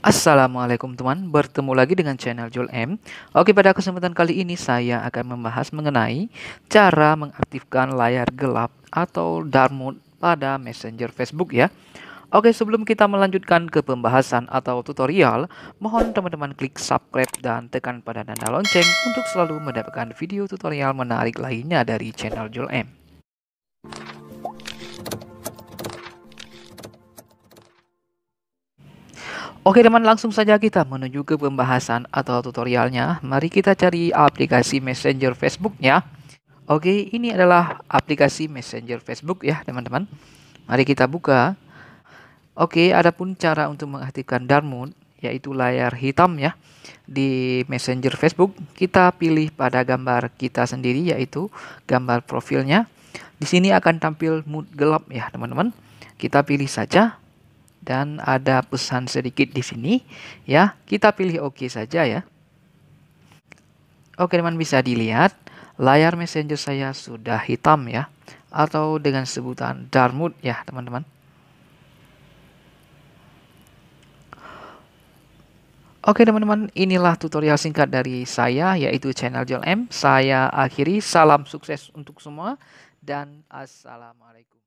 Assalamualaikum teman, bertemu lagi dengan channel Jul M. Oke, pada kesempatan kali ini saya akan membahas mengenai cara mengaktifkan layar gelap atau dark mode pada Messenger Facebook ya. Oke, sebelum kita melanjutkan ke pembahasan atau tutorial, mohon teman-teman klik subscribe dan tekan pada tanda lonceng untuk selalu mendapatkan video tutorial menarik lainnya dari channel Jul M. Oke teman langsung saja kita menuju ke pembahasan atau tutorialnya. Mari kita cari aplikasi messenger Facebook-nya Oke ini adalah aplikasi messenger Facebook ya teman-teman. Mari kita buka. Oke adapun cara untuk mengaktifkan dark mode yaitu layar hitam ya di messenger Facebook kita pilih pada gambar kita sendiri yaitu gambar profilnya. Di sini akan tampil mood gelap ya teman-teman. Kita pilih saja dan ada pesan sedikit di sini ya. Kita pilih oke OK saja ya. Oke teman bisa dilihat. Layar messenger saya sudah hitam ya. Atau dengan sebutan dark mode ya teman-teman. Oke teman-teman, inilah tutorial singkat dari saya yaitu channel Jol M. Saya akhiri, salam sukses untuk semua. Dan assalamualaikum.